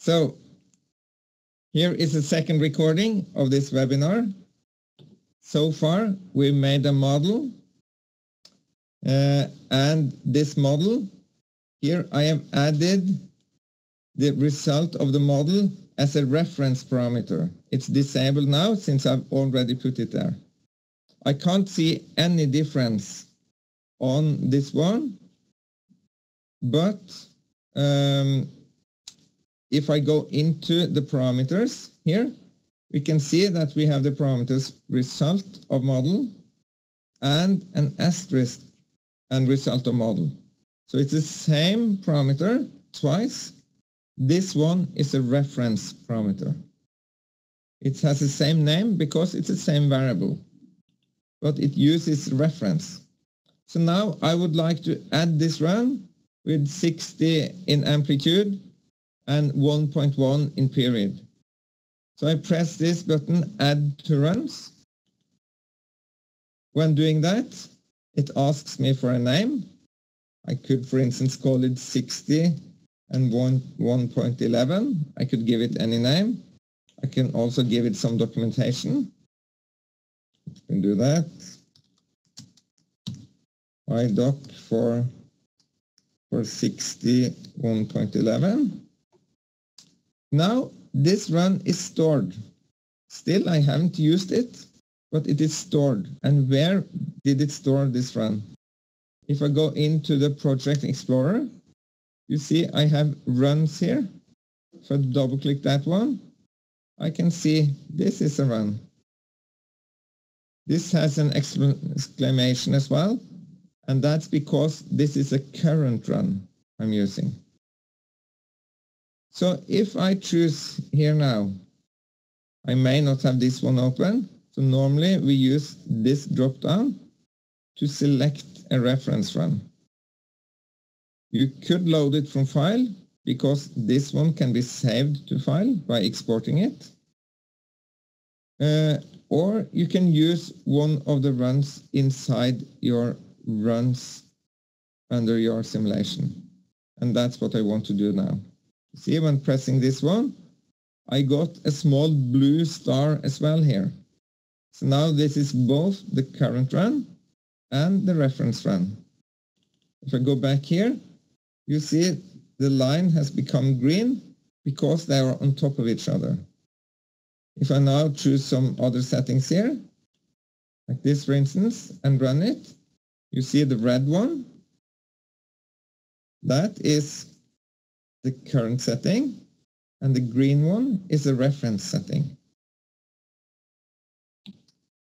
So here is a second recording of this webinar. So far, we made a model uh, and this model, here I have added the result of the model as a reference parameter. It's disabled now since I've already put it there. I can't see any difference on this one, but um, if I go into the parameters here, we can see that we have the parameters result of model and an asterisk and result of model. So it's the same parameter twice. This one is a reference parameter. It has the same name because it's the same variable, but it uses reference. So now I would like to add this run with 60 in amplitude and 1.1 in period. So I press this button, add to runs. When doing that, it asks me for a name. I could, for instance, call it 60 and 1.11. I could give it any name. I can also give it some documentation. I can do that. I doc for for 61.11. Now this run is stored. Still, I haven't used it, but it is stored. And where did it store this run? If I go into the Project Explorer, you see I have runs here. If I double click that one, I can see this is a run. This has an exclamation as well, and that's because this is a current run I'm using. So if I choose here now, I may not have this one open. So normally we use this drop down to select a reference run. You could load it from file because this one can be saved to file by exporting it. Uh, or you can use one of the runs inside your runs under your simulation. And that's what I want to do now. See when pressing this one, I got a small blue star as well here. So now this is both the current run and the reference run. If I go back here, you see the line has become green because they are on top of each other. If I now choose some other settings here, like this for instance, and run it, you see the red one. That is the current setting and the green one is a reference setting.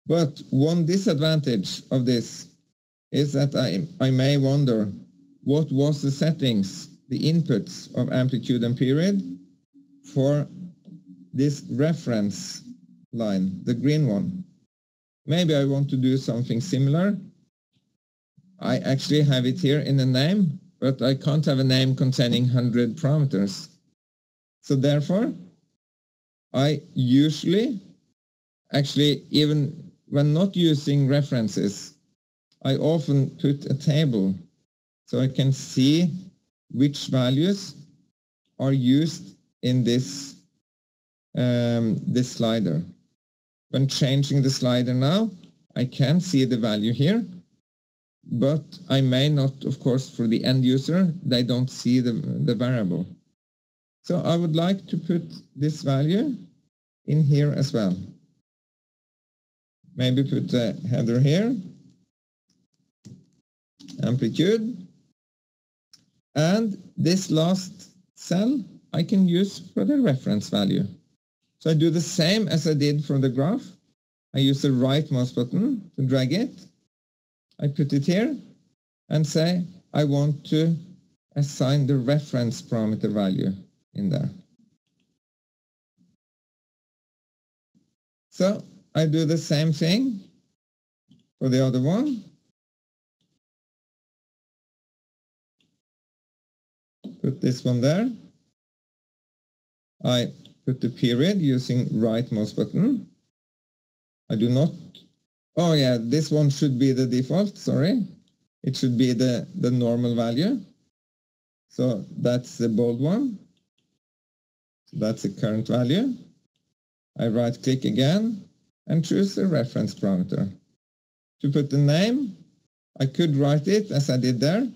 But one disadvantage of this is that I, I may wonder what was the settings, the inputs of amplitude and period for this reference line, the green one. Maybe I want to do something similar. I actually have it here in the name, but I can't have a name containing 100 parameters. So therefore, I usually, actually even when not using references, I often put a table so I can see which values are used in this, um, this slider. When changing the slider now, I can see the value here, but I may not, of course, for the end user, they don't see the, the variable. So I would like to put this value in here as well. Maybe put the header here, amplitude, and this last cell I can use for the reference value. So I do the same as I did for the graph. I use the right mouse button to drag it. I put it here and say I want to assign the reference parameter value in there. So I do the same thing for the other one. Put this one there. I put the period using right mouse button. I do not, oh yeah, this one should be the default, sorry. It should be the, the normal value. So that's the bold one. That's the current value. I right click again and choose the reference parameter. To put the name, I could write it as I did there,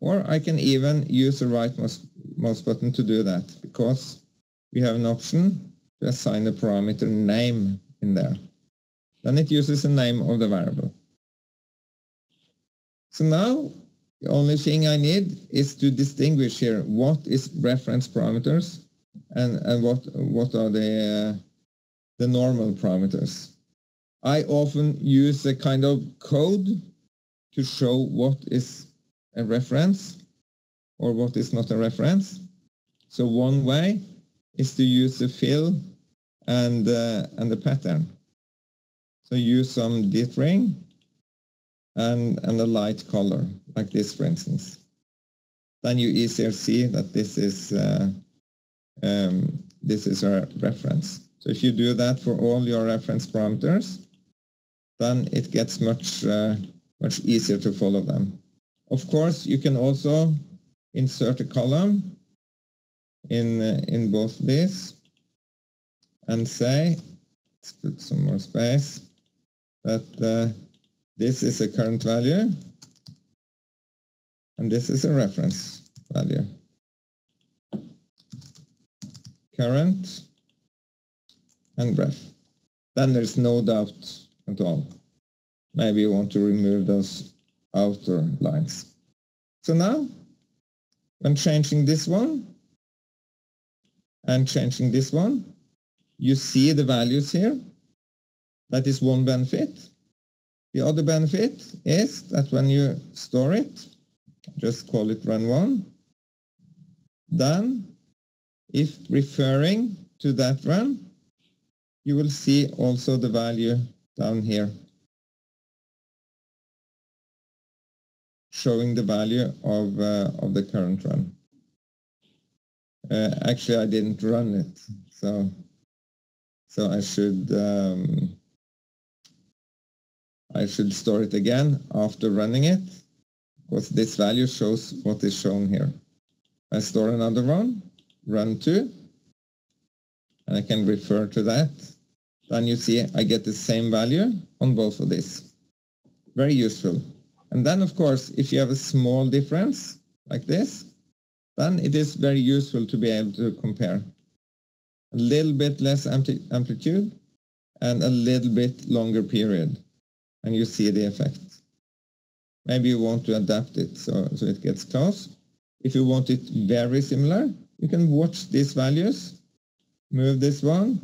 or I can even use the right mouse, mouse button to do that because we have an option to assign the parameter name in there. Then it uses the name of the variable. So now the only thing I need is to distinguish here what is reference parameters and, and what, what are the, uh, the normal parameters. I often use a kind of code to show what is a reference or what is not a reference. So one way is to use the fill and, uh, and the pattern. So use some dithering and, and a light color, like this, for instance. Then you easier see that this is uh, um, this is a reference. So if you do that for all your reference parameters, then it gets much uh, much easier to follow them. Of course, you can also insert a column in uh, in both these and say, let's put some more space, that uh, this is a current value and this is a reference value. Current and ref. Then there's no doubt at all. Maybe you want to remove those outer lines. So now, when changing this one and changing this one, you see the values here. That is one benefit. The other benefit is that when you store it, just call it run one, then if referring to that run, you will see also the value down here showing the value of, uh, of the current run. Uh, actually, I didn't run it, so so I should um, I should store it again after running it because this value shows what is shown here. I store another one, run 2, and I can refer to that. Then you see I get the same value on both of these. Very useful. And then, of course, if you have a small difference like this, then it is very useful to be able to compare. A little bit less ampli amplitude and a little bit longer period. And you see the effect. Maybe you want to adapt it so, so it gets close. If you want it very similar, you can watch these values, move this one,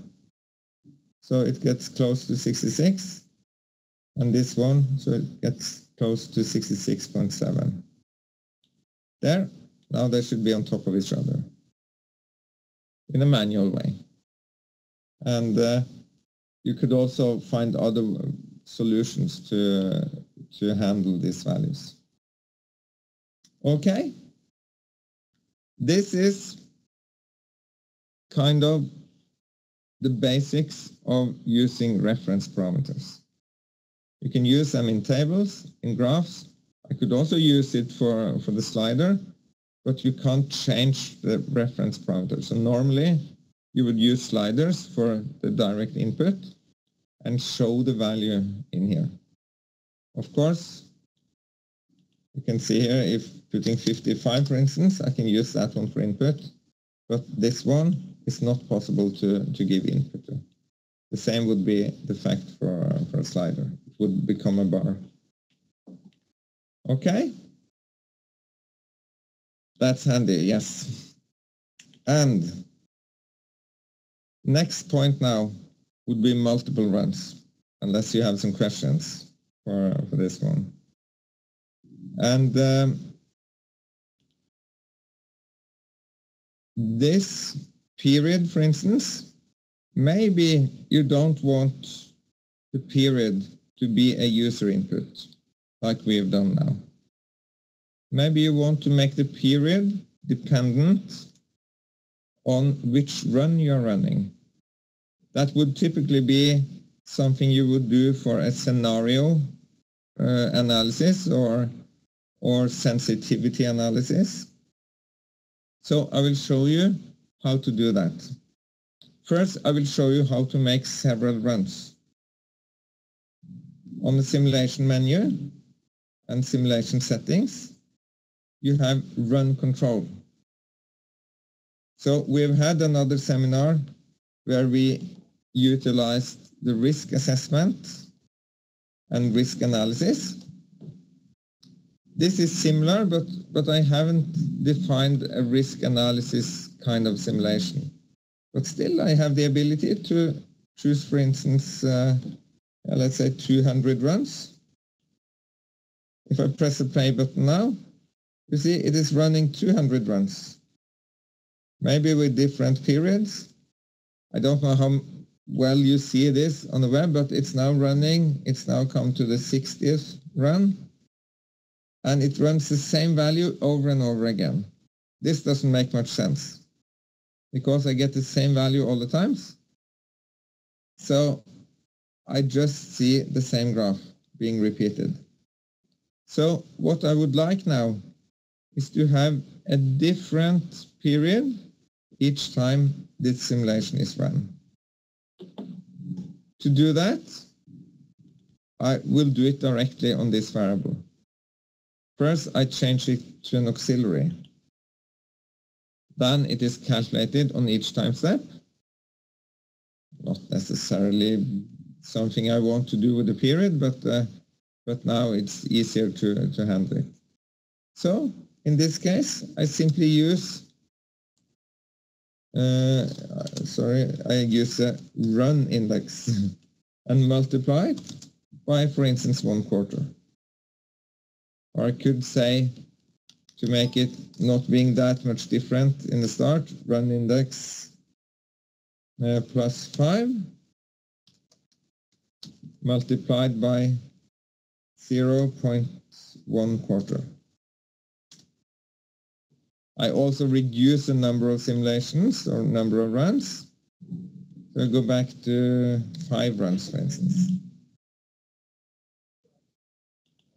so it gets close to 66, and this one, so it gets close to 66.7. There, now they should be on top of each other in a manual way. And uh, you could also find other solutions to, to handle these values. Okay. This is kind of the basics of using reference parameters. You can use them in tables, in graphs. I could also use it for, for the slider, but you can't change the reference parameter. So normally you would use sliders for the direct input and show the value in here. Of course, you can see here if putting 55 for instance, I can use that one for input, but this one is not possible to, to give input to. The same would be the fact for, for a slider. It would become a bar. Okay. That's handy, yes. And next point now would be multiple runs, unless you have some questions for, for this one. And um, this period, for instance, maybe you don't want the period to be a user input like we have done now. Maybe you want to make the period dependent on which run you're running. That would typically be something you would do for a scenario uh, analysis or, or sensitivity analysis. So I will show you how to do that. first I will show you how to make several runs. On the simulation menu and simulation settings, you have run control. So we've had another seminar where we utilized the risk assessment and risk analysis. This is similar, but, but I haven't defined a risk analysis kind of simulation. But still, I have the ability to choose, for instance, uh, let's say 200 runs. If I press the play button now, you see it is running 200 runs. Maybe with different periods. I don't know how well you see this on the web, but it's now running. It's now come to the 60th run. And it runs the same value over and over again. This doesn't make much sense because I get the same value all the times. So I just see the same graph being repeated. So what I would like now is to have a different period each time this simulation is run. To do that, I will do it directly on this variable. First, I change it to an auxiliary. Then it is calculated on each time step. Not necessarily something I want to do with the period, but uh, but now it's easier to, to handle it. So in this case, I simply use, uh, sorry, I use a run index and multiply it by, for instance, one quarter. Or I could say to make it not being that much different in the start, run index uh, plus 5 multiplied by 0.1 quarter. I also reduce the number of simulations or number of runs. So I go back to five runs, for instance.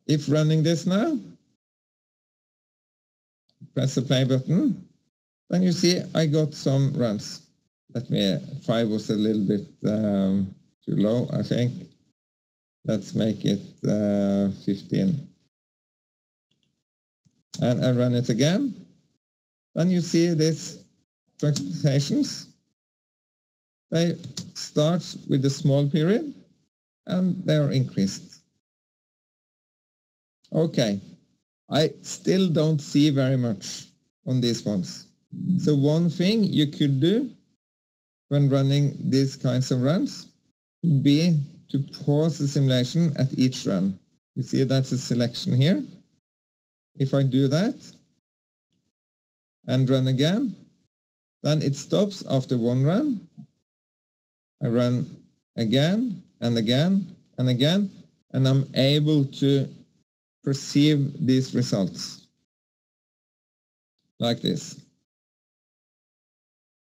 If running this now, press the play button, then you see I got some runs. Let me, five was a little bit um, too low, I think. Let's make it uh, 15. And I run it again. Then you see these fluctuations. They start with a small period and they are increased. Okay, I still don't see very much on these ones. So one thing you could do when running these kinds of runs would be to pause the simulation at each run. You see that's a selection here. If I do that and run again, then it stops after one run. I run again and again and again, and I'm able to perceive these results like this.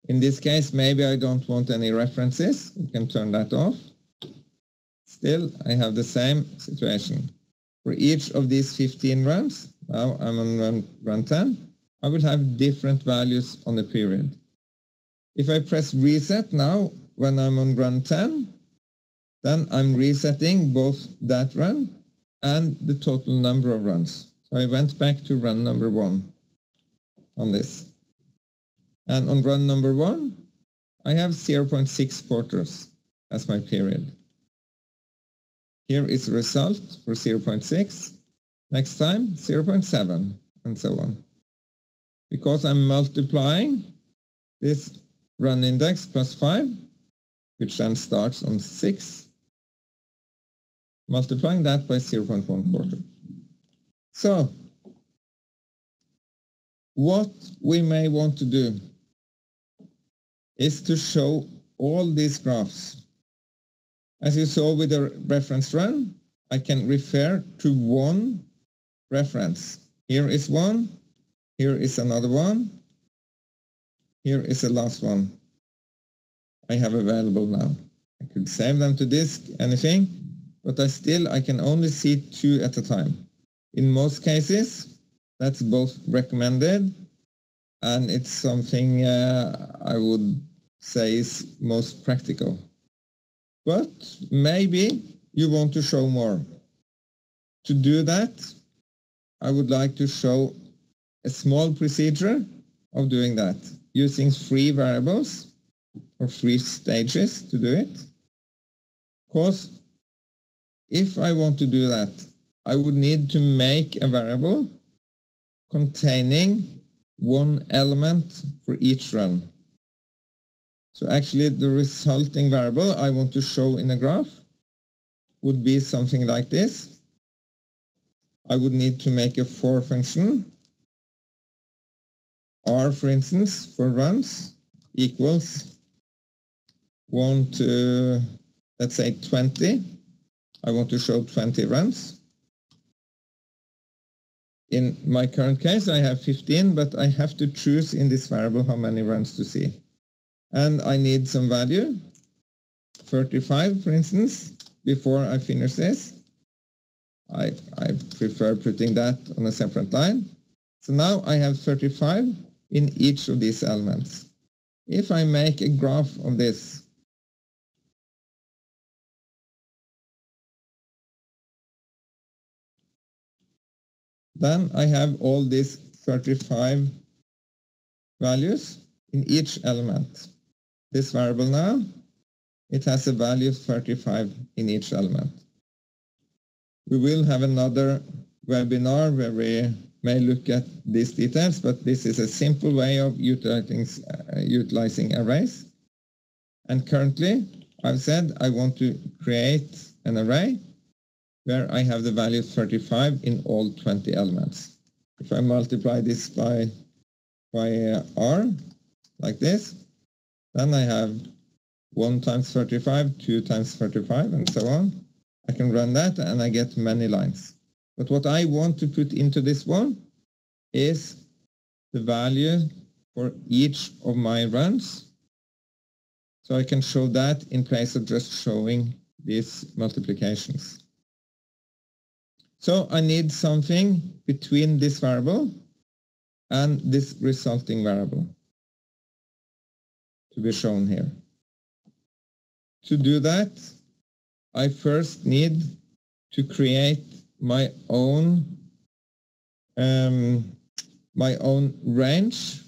In this case, maybe I don't want any references. You can turn that off. Still, I have the same situation. For each of these 15 runs, now I'm on run, run 10, I will have different values on the period. If I press reset now, when I'm on run 10, then I'm resetting both that run and the total number of runs. So I went back to run number one on this. And on run number one, I have 0.6 quarters as my period. Here is the result for 0.6. Next time, 0.7, and so on. Because I'm multiplying this run index plus 5, which then starts on 6, multiplying that by 0.1 quarter. So, what we may want to do is to show all these graphs as you saw with the reference run, I can refer to one reference. Here is one, here is another one, here is the last one I have available now. I could save them to disk, anything, but I still, I can only see two at a time. In most cases, that's both recommended and it's something uh, I would say is most practical. But maybe you want to show more. To do that, I would like to show a small procedure of doing that using three variables or three stages to do it. Because if I want to do that, I would need to make a variable containing one element for each run. So actually the resulting variable I want to show in a graph would be something like this. I would need to make a for function. R, for instance, for runs equals 1 to, let's say, 20. I want to show 20 runs. In my current case, I have 15, but I have to choose in this variable how many runs to see. And I need some value, 35, for instance, before I finish this. I, I prefer putting that on a separate line. So now I have 35 in each of these elements. If I make a graph of this, then I have all these 35 values in each element. This variable now, it has a value of 35 in each element. We will have another webinar where we may look at these details, but this is a simple way of utilizing, uh, utilizing arrays. And currently, I've said I want to create an array where I have the value 35 in all 20 elements. If I multiply this by, by uh, r, like this, then I have 1 times 35, 2 times 35, and so on. I can run that and I get many lines. But what I want to put into this one is the value for each of my runs. So I can show that in place of just showing these multiplications. So I need something between this variable and this resulting variable to be shown here. To do that, I first need to create my own um, my own range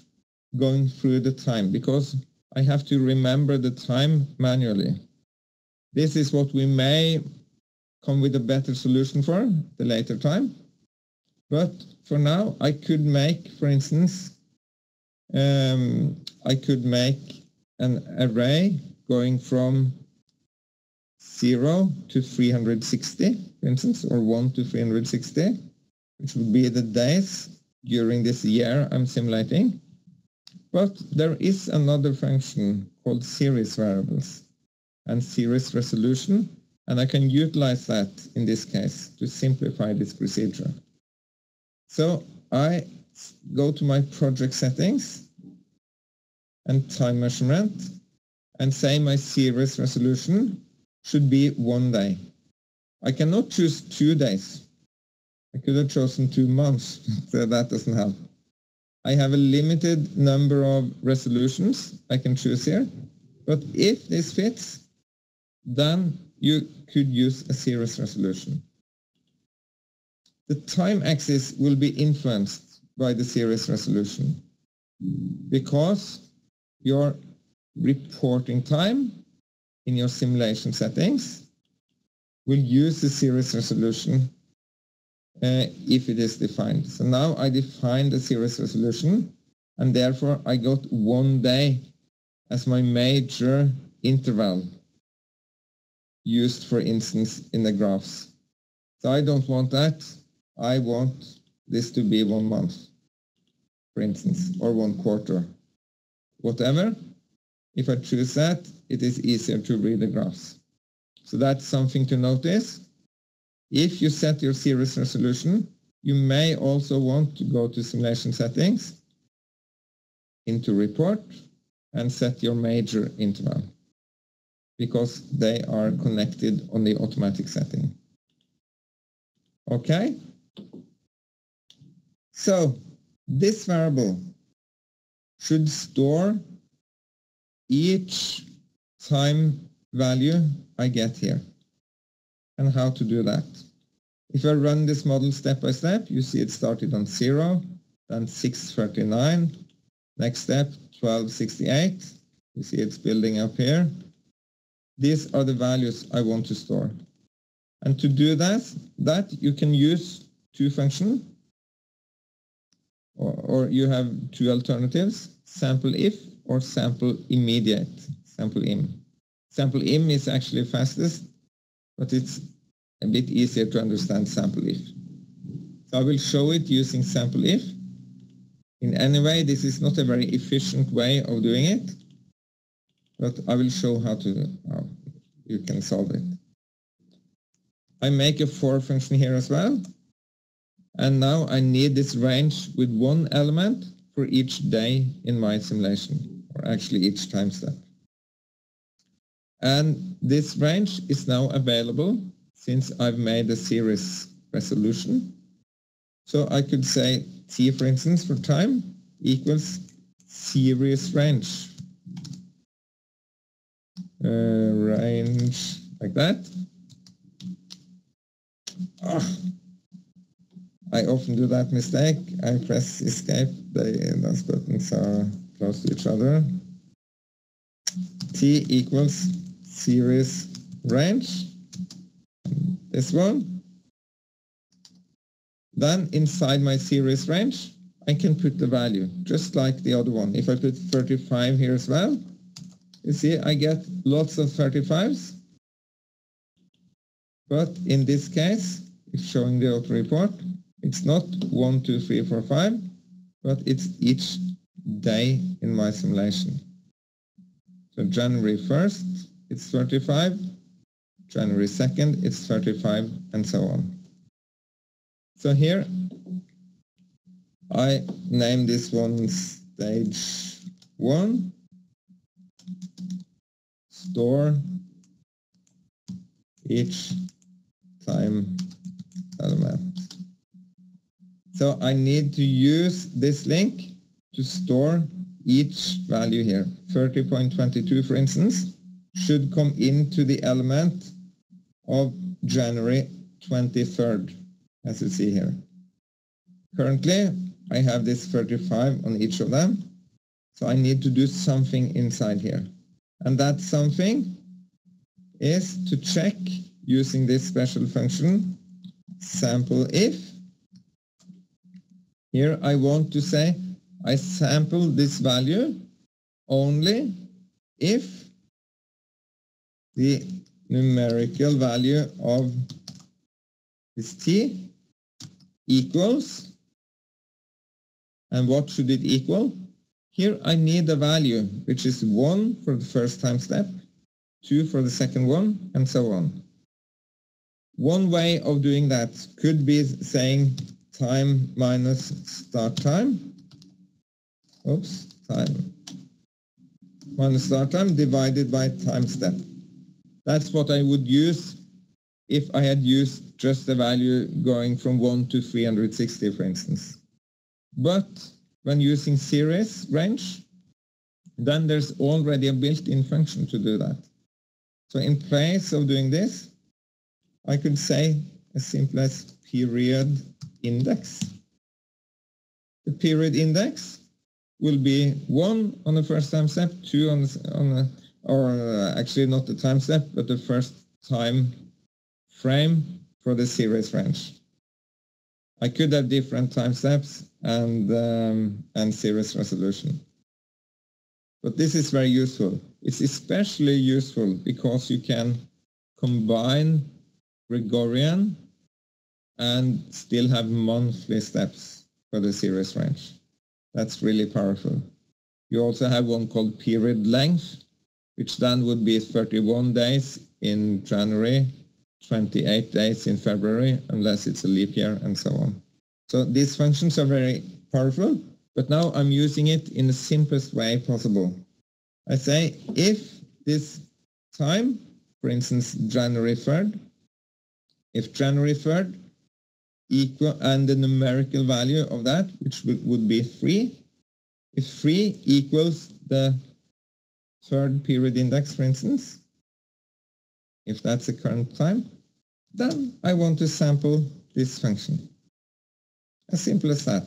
going through the time because I have to remember the time manually. This is what we may come with a better solution for the later time. But for now, I could make, for instance, um, I could make an array going from 0 to 360, for instance, or 1 to 360, which would be the days during this year I'm simulating. But there is another function called series variables and series resolution, and I can utilize that in this case to simplify this procedure. So I go to my project settings and time measurement and say my series resolution should be one day. I cannot choose two days. I could have chosen two months, so that doesn't help. I have a limited number of resolutions I can choose here, but if this fits, then you could use a series resolution. The time axis will be influenced by the series resolution because your reporting time in your simulation settings will use the series resolution uh, if it is defined. So now I define the series resolution and therefore I got one day as my major interval used for instance in the graphs. So I don't want that. I want this to be one month, for instance, or one quarter, whatever. If I choose that, it is easier to read the graphs. So that's something to notice. If you set your series resolution, you may also want to go to simulation settings, into report, and set your major interval because they are connected on the automatic setting. Okay? So this variable should store each time value I get here and how to do that. If I run this model step by step, you see it started on 0, then 639, next step 1268, you see it's building up here. These are the values I want to store. And to do that, that you can use two functions, or, or you have two alternatives, sample if or sample immediate, sample im. Sample im is actually fastest, but it's a bit easier to understand sample if. So I will show it using sample if. In any way, this is not a very efficient way of doing it, but I will show how to how you can solve it. I make a for function here as well. And now I need this range with one element for each day in my simulation, or actually each time step. And this range is now available since I've made a series resolution. So I could say t, for instance, for time equals series range. Uh, range like that. Oh, I often do that mistake. I press escape. They, those buttons are close to each other. T equals series range. This one. Then inside my series range, I can put the value, just like the other one. If I put 35 here as well, you see I get lots of 35s. But in this case, it's showing the auto report. It's not 1, 2, 3, 4, 5, but it's each day in my simulation. So January 1st, it's 35. January 2nd, it's 35, and so on. So here, I name this one stage 1, store each time element. So I need to use this link to store each value here. 30.22, for instance, should come into the element of January 23rd, as you see here. Currently, I have this 35 on each of them, so I need to do something inside here. And that something is to check using this special function, sample if. Here I want to say I sample this value only if the numerical value of this t equals and what should it equal? Here I need a value which is 1 for the first time step, 2 for the second one, and so on. One way of doing that could be saying time minus start time. Oops, time minus start time divided by time step. That's what I would use if I had used just the value going from 1 to 360, for instance. But when using series range, then there's already a built-in function to do that. So in place of doing this, I could say as simple as period index. The period index will be one on the first time step, two on the, on the or uh, actually not the time step, but the first time frame for the series range. I could have different time steps and um, and series resolution. But this is very useful. It's especially useful because you can combine Gregorian and still have monthly steps for the series range. That's really powerful. You also have one called period length, which then would be 31 days in January, 28 days in February, unless it's a leap year and so on. So these functions are very powerful, but now I'm using it in the simplest way possible. I say if this time, for instance, January 3rd, if January 3rd equal and the numerical value of that, which would be 3, if 3 equals the third period index, for instance, if that's the current time, then I want to sample this function. As simple as that.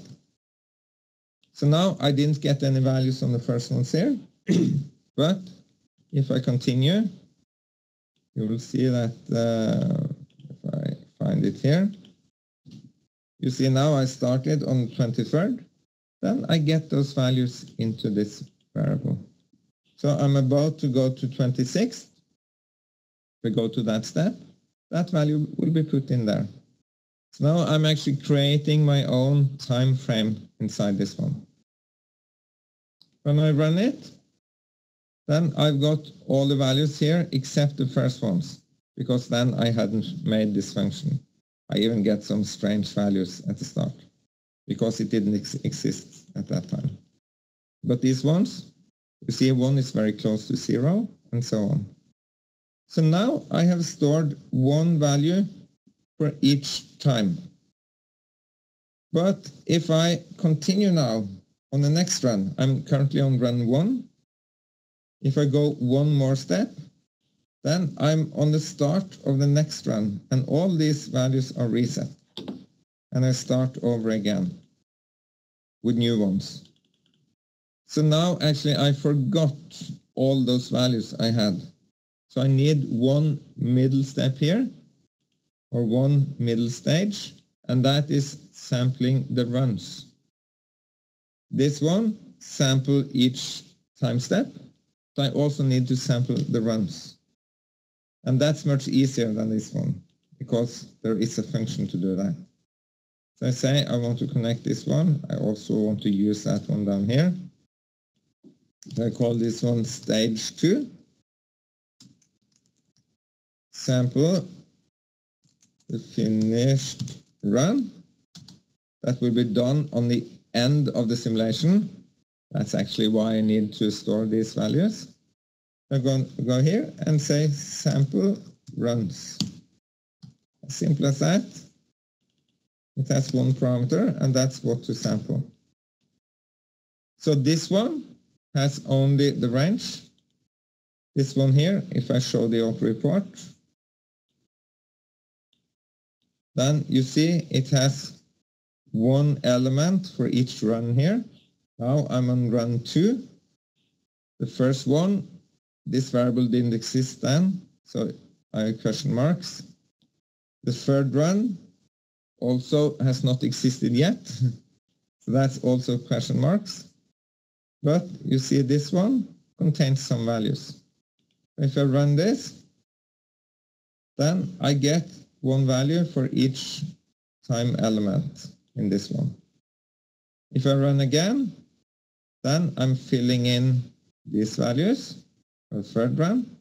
So now I didn't get any values on the first ones here, but if I continue, you will see that uh, if I find it here, you see now I started on the 23rd, then I get those values into this variable. So I'm about to go to 26th. We go to that step, that value will be put in there. So now I'm actually creating my own time frame inside this one. When I run it, then I've got all the values here except the first ones, because then I hadn't made this function. I even get some strange values at the start, because it didn't ex exist at that time. But these ones, you see one is very close to zero, and so on. So now I have stored one value for each time. But if I continue now on the next run, I'm currently on run one. If I go one more step, then I'm on the start of the next run and all these values are reset. And I start over again with new ones. So now actually I forgot all those values I had. So I need one middle step here or one middle stage and that is sampling the runs. This one, sample each time step. So I also need to sample the runs. And that's much easier than this one because there is a function to do that. So I say I want to connect this one. I also want to use that one down here. I call this one stage 2 sample the finished run. That will be done on the end of the simulation. That's actually why I need to store these values. I'm going to go here and say sample runs. As simple as that. It has one parameter and that's what to sample. So this one has only the range. This one here, if I show the auto report, Then you see it has one element for each run here. Now I'm on run two. The first one, this variable didn't exist then, so I have question marks. The third run also has not existed yet, so that's also question marks. But you see this one contains some values. If I run this, then I get one value for each time element in this one. If I run again, then I'm filling in these values for third run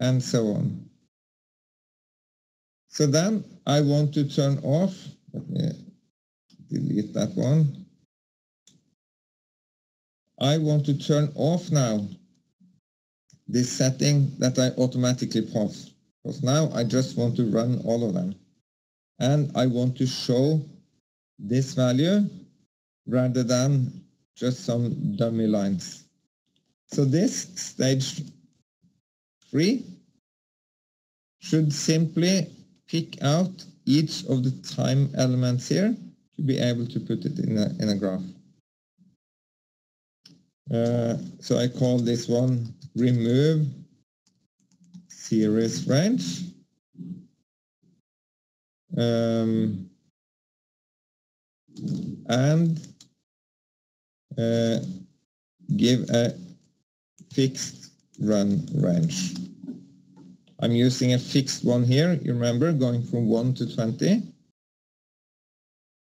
and so on. So then I want to turn off, let me delete that one. I want to turn off now this setting that I automatically pause. Because now I just want to run all of them. And I want to show this value rather than just some dummy lines. So this stage 3 should simply pick out each of the time elements here to be able to put it in a, in a graph. Uh, so I call this one remove series range. Um, and uh, give a fixed run range. I'm using a fixed one here, you remember, going from 1 to 20.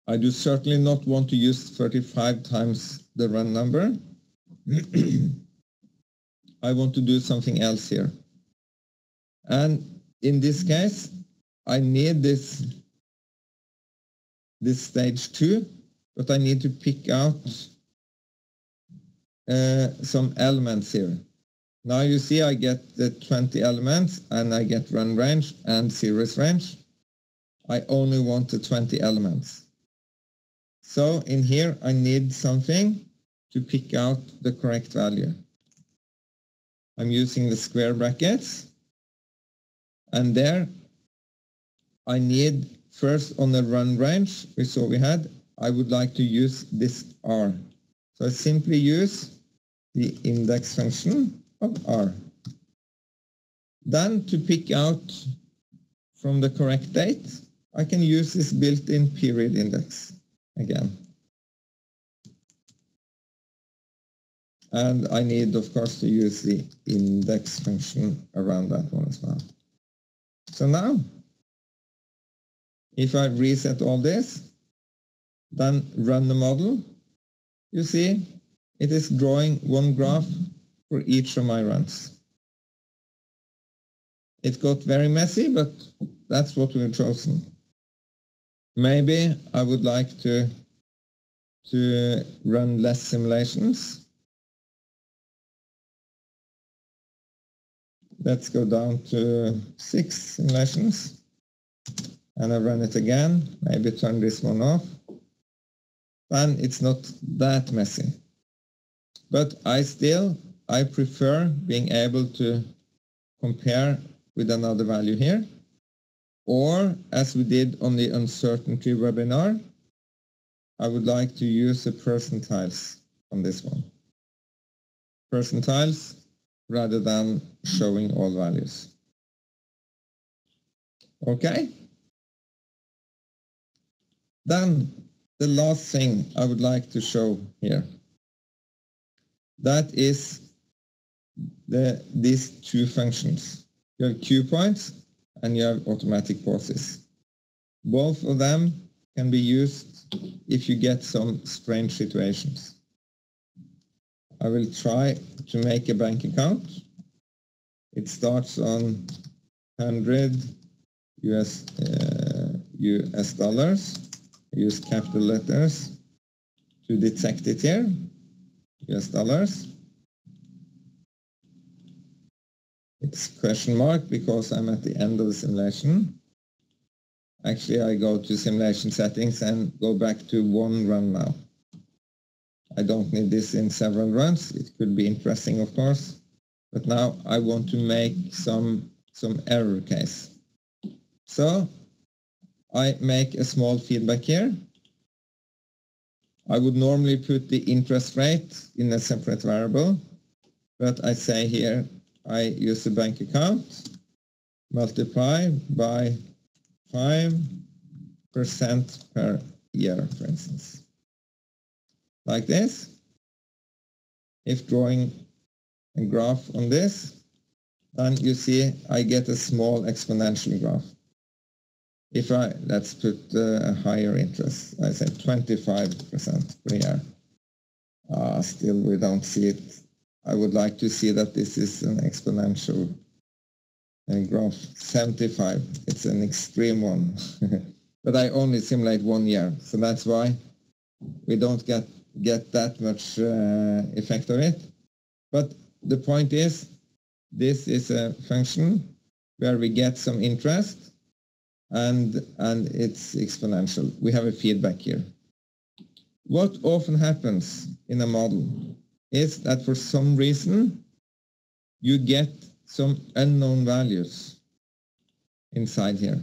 I do certainly not want to use 35 times the run number. I want to do something else here. And in this case, I need this, this stage two, but I need to pick out uh, some elements here. Now you see I get the 20 elements and I get run range and series range. I only want the 20 elements. So in here I need something to pick out the correct value. I'm using the square brackets. And there I need first on the run range we saw we had, I would like to use this R. So I simply use the index function of R. Then to pick out from the correct date, I can use this built-in period index again. And I need, of course, to use the index function around that one as well. So now, if I reset all this, then run the model, you see it is drawing one graph for each of my runs. It got very messy, but that's what we've chosen. Maybe I would like to, to run less simulations. Let's go down to six simulations. And I run it again, maybe turn this one off. Then it's not that messy. But I still, I prefer being able to compare with another value here. Or as we did on the uncertainty webinar, I would like to use the percentiles on this one. Percentiles rather than showing all values. Okay? Then the last thing I would like to show here. That is the, these two functions. You have cue points and you have automatic pauses. Both of them can be used if you get some strange situations. I will try to make a bank account. It starts on 100 US, uh, US dollars. use capital letters to detect it here, US dollars. It's question mark because I'm at the end of the simulation. Actually, I go to simulation settings and go back to one run now. I don't need this in several runs. It could be interesting, of course. But now I want to make some, some error case. So I make a small feedback here. I would normally put the interest rate in a separate variable, but I say here I use a bank account, multiply by 5% per year, for instance like this. If drawing a graph on this, then you see I get a small exponential graph. If I, let's put uh, a higher interest, I say 25% per year. Uh, still, we don't see it. I would like to see that this is an exponential uh, graph. 75, it's an extreme one. but I only simulate one year, so that's why we don't get get that much uh, effect of it. But the point is, this is a function where we get some interest and, and it's exponential. We have a feedback here. What often happens in a model is that for some reason you get some unknown values inside here.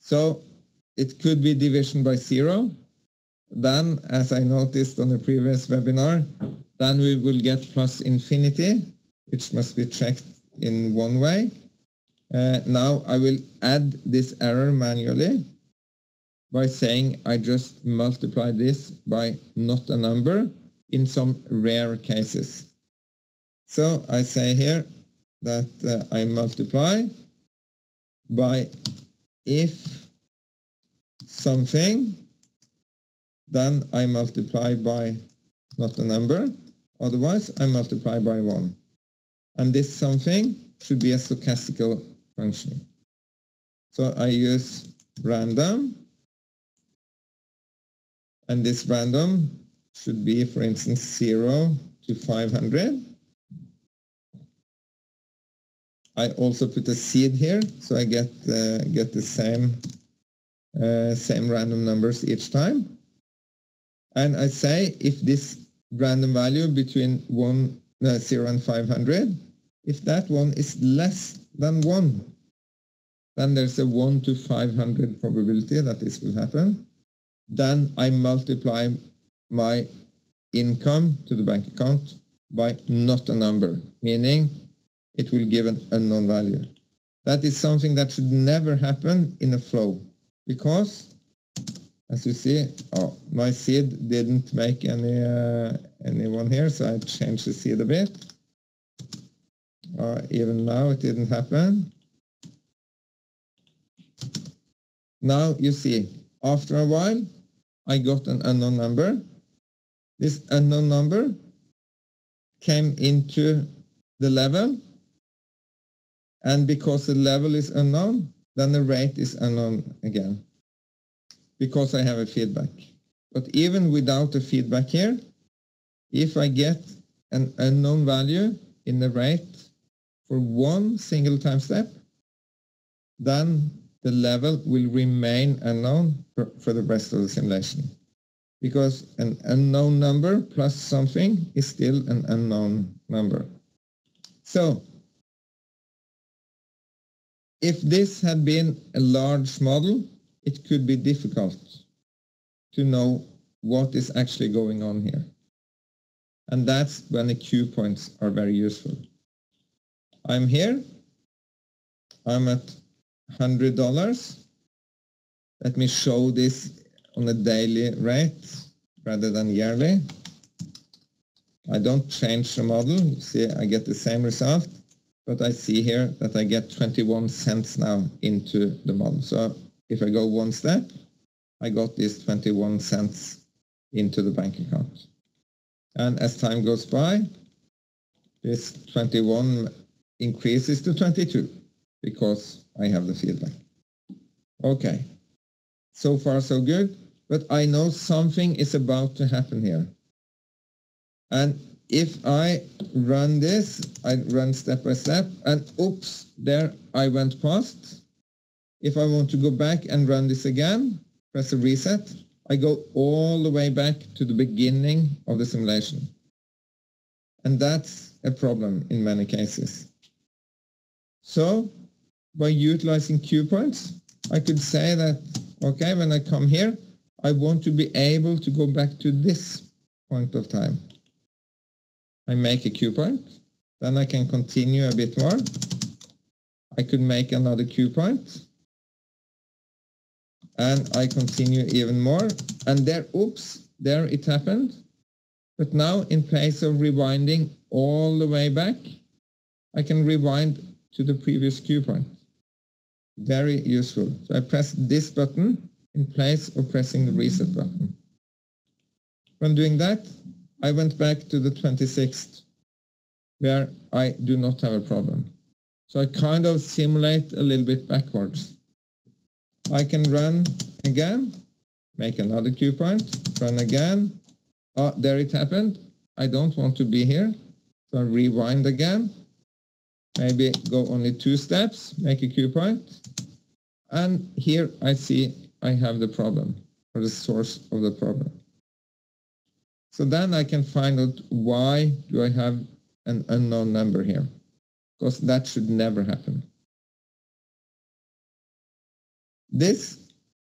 So it could be division by zero then, as I noticed on the previous webinar, then we will get plus infinity, which must be checked in one way. Uh, now I will add this error manually by saying I just multiply this by not a number in some rare cases. So I say here that uh, I multiply by if something then I multiply by not a number, otherwise I multiply by 1. And this something should be a stochastical function. So I use random, and this random should be, for instance, 0 to 500. I also put a seed here, so I get uh, get the same uh, same random numbers each time. And I say if this random value between 1 no, 0 and 500, if that one is less than 1, then there's a 1 to 500 probability that this will happen. Then I multiply my income to the bank account by not a number, meaning it will give an unknown value. That is something that should never happen in a flow because as you see, oh, my seed didn't make any uh, anyone here, so I changed the seed a bit. Uh, even now it didn't happen. Now you see, after a while, I got an unknown number. This unknown number came into the level, and because the level is unknown, then the rate is unknown again because I have a feedback. But even without the feedback here, if I get an unknown value in the rate for one single time step, then the level will remain unknown for, for the rest of the simulation. Because an unknown number plus something is still an unknown number. So if this had been a large model, it could be difficult to know what is actually going on here. And that's when the cue points are very useful. I'm here. I'm at $100. Let me show this on a daily rate rather than yearly. I don't change the model. You see, I get the same result, but I see here that I get 21 cents now into the model. So if I go one step, I got these 21 cents into the bank account. And as time goes by, this 21 increases to 22 because I have the feedback. Okay, so far so good, but I know something is about to happen here. And if I run this, I run step by step, and oops, there I went past. If I want to go back and run this again, press a reset, I go all the way back to the beginning of the simulation. And that's a problem in many cases. So by utilizing cue points, I could say that, okay, when I come here, I want to be able to go back to this point of time. I make a cue point, then I can continue a bit more. I could make another cue point, and I continue even more. And there, oops, there it happened. But now in place of rewinding all the way back, I can rewind to the previous cue point. Very useful. So I press this button in place of pressing the reset button. When doing that, I went back to the 26th where I do not have a problem. So I kind of simulate a little bit backwards. I can run again, make another cue point, run again. Oh, there it happened. I don't want to be here. So I rewind again. Maybe go only two steps, make a cue point. And here I see I have the problem or the source of the problem. So then I can find out why do I have an unknown number here? Because that should never happen. This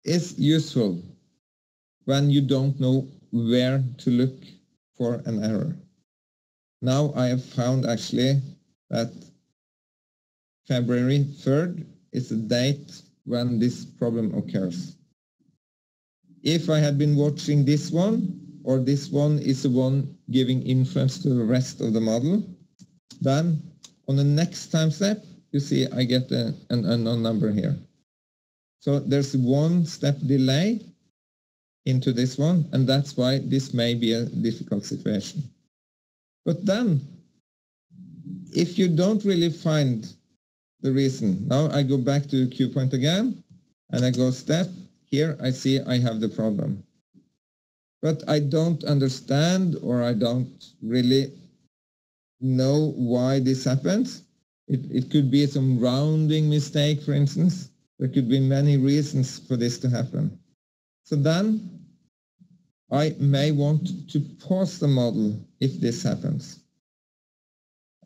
is useful when you don't know where to look for an error. Now I have found actually that February 3rd is the date when this problem occurs. If I had been watching this one, or this one is the one giving influence to the rest of the model, then on the next time step, you see I get a, an unknown number here. So there's one step delay into this one, and that's why this may be a difficult situation. But then, if you don't really find the reason, now I go back to cue point again, and I go step, here I see I have the problem. But I don't understand or I don't really know why this happens. It, it could be some rounding mistake, for instance. There could be many reasons for this to happen. So then I may want to pause the model if this happens.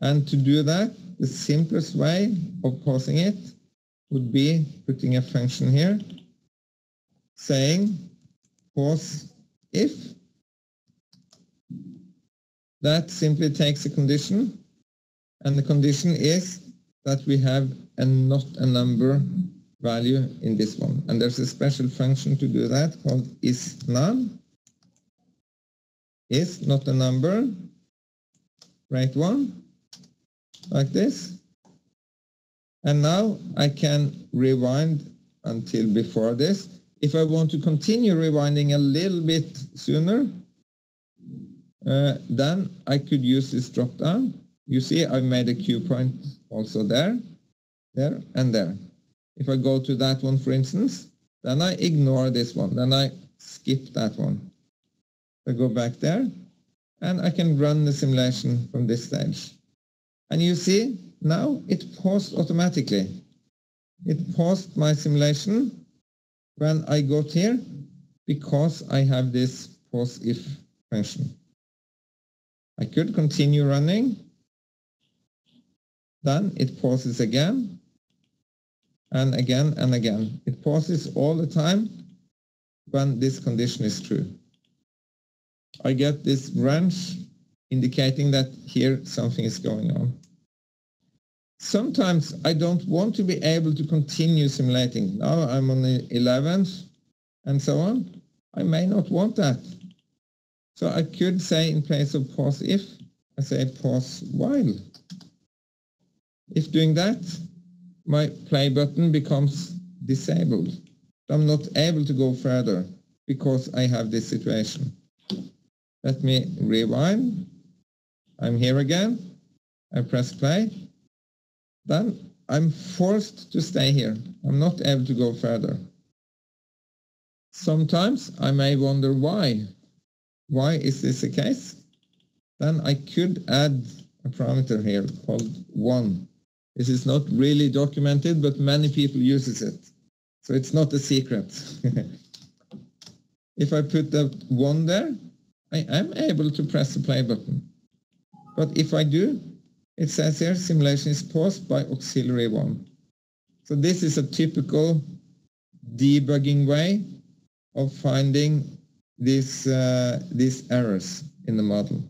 And to do that, the simplest way of pausing it would be putting a function here saying pause if. That simply takes a condition and the condition is that we have a not a number value in this one. And there's a special function to do that called is none. Is not a number, write one, like this. And now I can rewind until before this. If I want to continue rewinding a little bit sooner, uh, then I could use this drop down. You see I've made a cue point also there, there and there. If I go to that one for instance, then I ignore this one, then I skip that one. I go back there and I can run the simulation from this stage. And you see now it paused automatically. It paused my simulation when I got here because I have this pause if function. I could continue running. Then it pauses again and again and again. It pauses all the time when this condition is true. I get this wrench indicating that here something is going on. Sometimes I don't want to be able to continue simulating. Now I'm on the 11th and so on. I may not want that. So I could say in place of pause if, I say pause while. If doing that, my play button becomes disabled. I'm not able to go further because I have this situation. Let me rewind. I'm here again. I press play. Then I'm forced to stay here. I'm not able to go further. Sometimes I may wonder why. Why is this the case? Then I could add a parameter here called 1. This is not really documented, but many people uses it. So it's not a secret. if I put that 1 there, I am able to press the play button. But if I do, it says here simulation is paused by auxiliary 1. So this is a typical debugging way of finding these, uh, these errors in the model.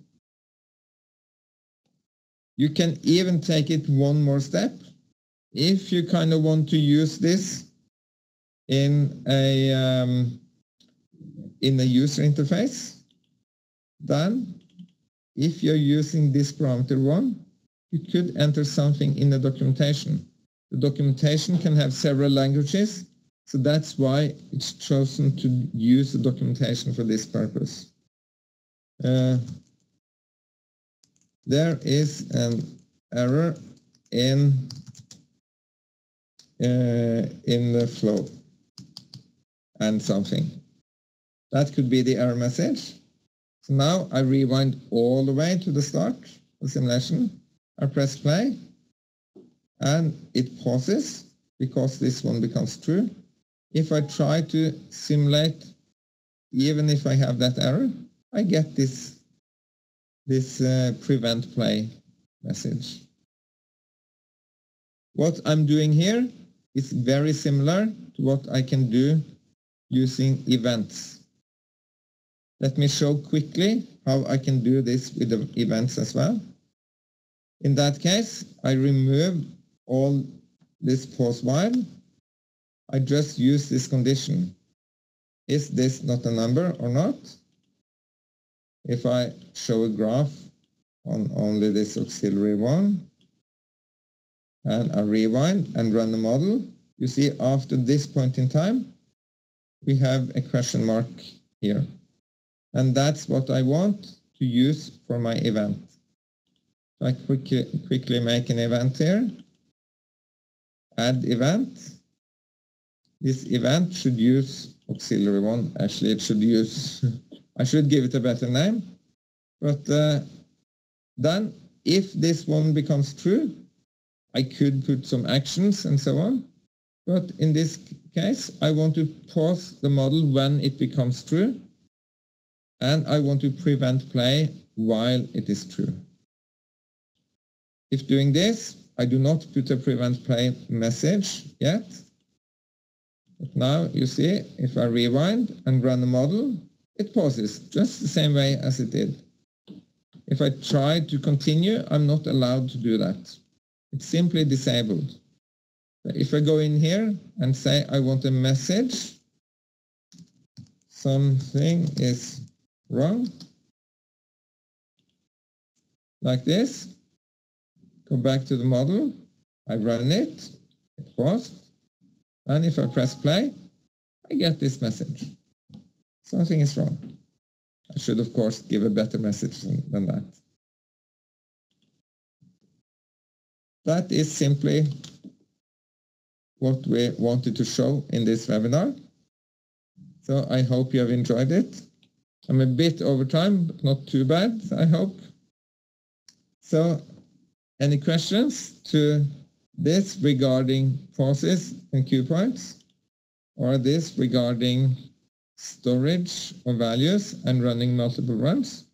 You can even take it one more step. If you kind of want to use this in a um, in a user interface, then if you're using this parameter one, you could enter something in the documentation. The documentation can have several languages, so that's why it's chosen to use the documentation for this purpose. Uh, there is an error in uh, in the flow and something. That could be the error message. So now I rewind all the way to the start of simulation. I press play and it pauses because this one becomes true. If I try to simulate, even if I have that error, I get this this uh, prevent play message. What I'm doing here is very similar to what I can do using events. Let me show quickly how I can do this with the events as well. In that case, I remove all this pause while. I just use this condition. Is this not a number or not? If I show a graph on only this auxiliary one, and I rewind and run the model, you see after this point in time, we have a question mark here. And that's what I want to use for my event. I quickly, quickly make an event here. Add event. This event should use auxiliary one. Actually, it should use I should give it a better name. But uh, then if this one becomes true, I could put some actions and so on. But in this case, I want to pause the model when it becomes true. And I want to prevent play while it is true. if doing this, I do not put a prevent play message yet. But now you see, if I rewind and run the model, it pauses just the same way as it did. If I try to continue, I'm not allowed to do that. It's simply disabled. If I go in here and say I want a message, something is wrong, like this, go back to the model, I run it, it paused, and if I press play, I get this message. Something is wrong. I should, of course, give a better message than that. That is simply what we wanted to show in this webinar. So I hope you have enjoyed it. I'm a bit over time, but not too bad, I hope. So any questions to this regarding pauses and cue points or this regarding storage of values and running multiple runs?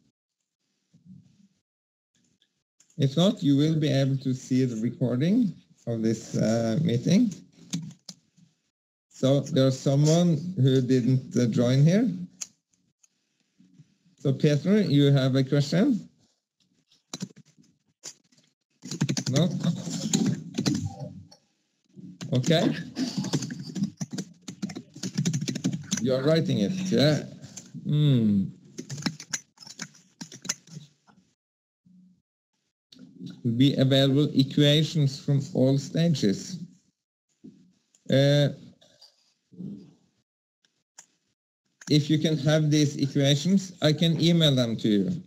If not, you will be able to see the recording of this uh, meeting. So there's someone who didn't uh, join here. So Peter, you have a question? No? Okay. You're writing it, yeah? Hmm. Will be available equations from all stages. Uh, if you can have these equations, I can email them to you.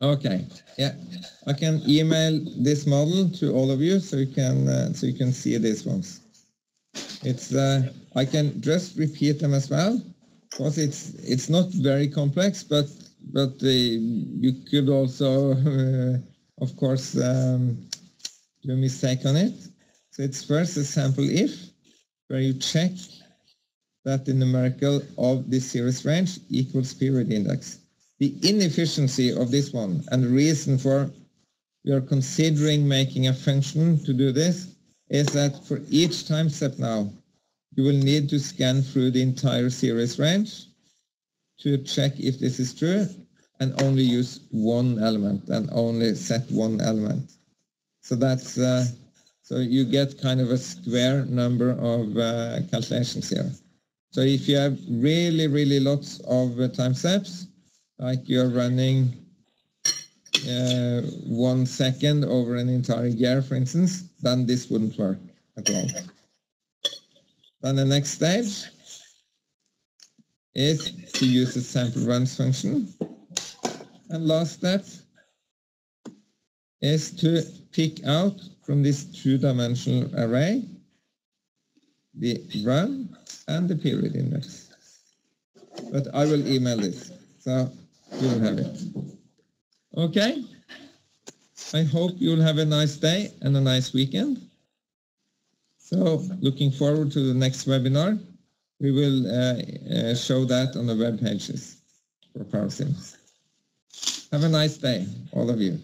Okay, yeah, I can email this model to all of you so you can uh, so you can see these ones. It's uh, I can just repeat them as well because it's it's not very complex, but but you could also, of course, um, do a mistake on it. So it's first a sample if, where you check that the numerical of this series range equals period index the inefficiency of this one and the reason for we are considering making a function to do this is that for each time step now, you will need to scan through the entire series range to check if this is true and only use one element and only set one element. So that's uh, so you get kind of a square number of uh, calculations here. So if you have really, really lots of uh, time steps, like you're running uh, one second over an entire year, for instance, then this wouldn't work at all. Then the next stage is to use the sample runs function. And last step is to pick out from this two-dimensional array the run and the period index. But I will email this. So you'll have it. Okay. I hope you'll have a nice day and a nice weekend. So looking forward to the next webinar. We will uh, uh, show that on the web pages for Powersim's. Have a nice day, all of you.